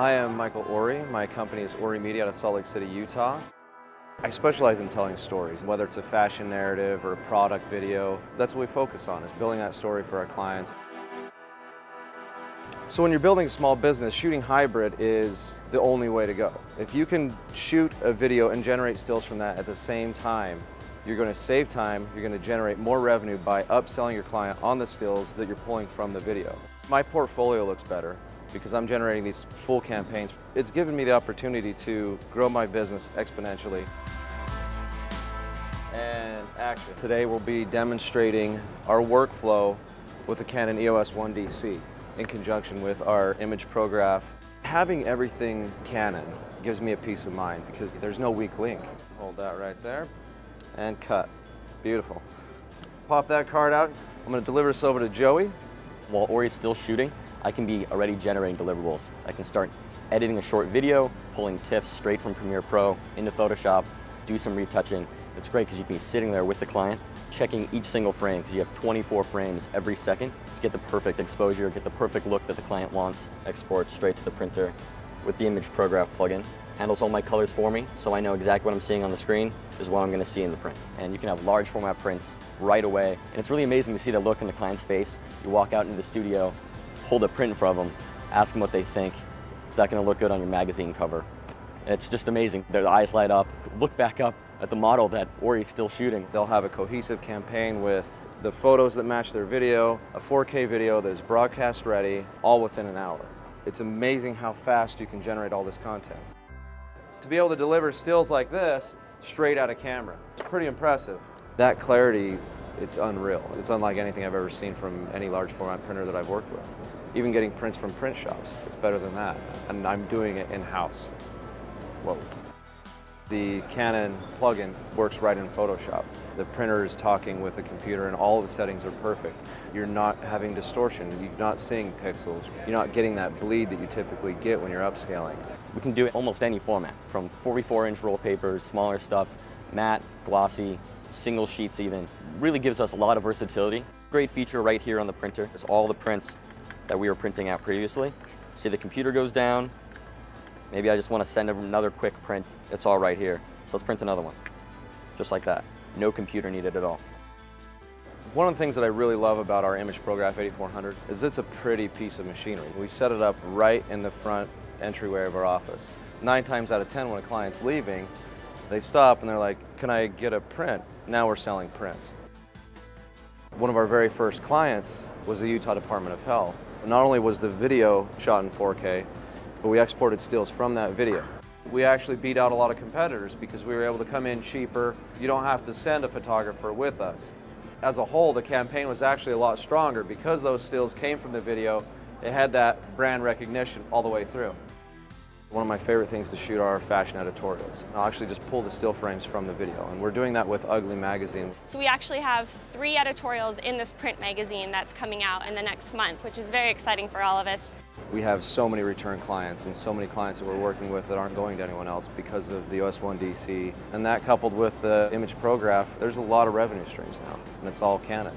I am Michael Ori. My company is Ori Media out of Salt Lake City, Utah. I specialize in telling stories, whether it's a fashion narrative or a product video. That's what we focus on, is building that story for our clients. So when you're building a small business, shooting hybrid is the only way to go. If you can shoot a video and generate stills from that at the same time, you're going to save time, you're going to generate more revenue by upselling your client on the stills that you're pulling from the video. My portfolio looks better because I'm generating these full campaigns. It's given me the opportunity to grow my business exponentially. And action. Today we'll be demonstrating our workflow with the Canon EOS 1DC in conjunction with our imagePROGRAF. Having everything Canon gives me a peace of mind because there's no weak link. Hold that right there and cut. Beautiful. Pop that card out. I'm gonna deliver this over to Joey. While Ori's still shooting, I can be already generating deliverables. I can start editing a short video, pulling TIFFs straight from Premiere Pro into Photoshop, do some retouching. It's great because you can be sitting there with the client, checking each single frame because you have 24 frames every second to get the perfect exposure, get the perfect look that the client wants, export straight to the printer with the imagePROGRAF plugin handles all my colors for me, so I know exactly what I'm seeing on the screen is what I'm gonna see in the print. And you can have large format prints right away. And it's really amazing to see the look in the client's face. You walk out into the studio, hold a print of them, ask them what they think. Is that gonna look good on your magazine cover? It's just amazing. Their eyes light up, look back up at the model that Ori's still shooting. They'll have a cohesive campaign with the photos that match their video, a 4K video that is broadcast ready, all within an hour. It's amazing how fast you can generate all this content to be able to deliver stills like this straight out of camera. It's pretty impressive. That clarity, it's unreal. It's unlike anything I've ever seen from any large format printer that I've worked with. Even getting prints from print shops, it's better than that. And I'm doing it in-house. Whoa. The Canon plugin works right in Photoshop. The printer is talking with the computer and all the settings are perfect. You're not having distortion, you're not seeing pixels, you're not getting that bleed that you typically get when you're upscaling. We can do almost any format, from 44 inch roll papers, smaller stuff, matte, glossy, single sheets even. Really gives us a lot of versatility. Great feature right here on the printer is all the prints that we were printing out previously. See the computer goes down, maybe I just want to send another quick print, it's all right here. So let's print another one, just like that. No computer needed at all. One of the things that I really love about our Image imagePROGRAF 8400 is it's a pretty piece of machinery. We set it up right in the front entryway of our office. Nine times out of 10 when a client's leaving, they stop and they're like, can I get a print? Now we're selling prints. One of our very first clients was the Utah Department of Health. Not only was the video shot in 4K, but we exported stills from that video. We actually beat out a lot of competitors because we were able to come in cheaper. You don't have to send a photographer with us. As a whole, the campaign was actually a lot stronger because those stills came from the video. It had that brand recognition all the way through. One of my favorite things to shoot are fashion editorials. I'll actually just pull the still frames from the video, and we're doing that with Ugly Magazine. So we actually have three editorials in this print magazine that's coming out in the next month, which is very exciting for all of us. We have so many return clients and so many clients that we're working with that aren't going to anyone else because of the EOS 1DC. And that coupled with the imagePROGRAF, there's a lot of revenue streams now, and it's all Canon.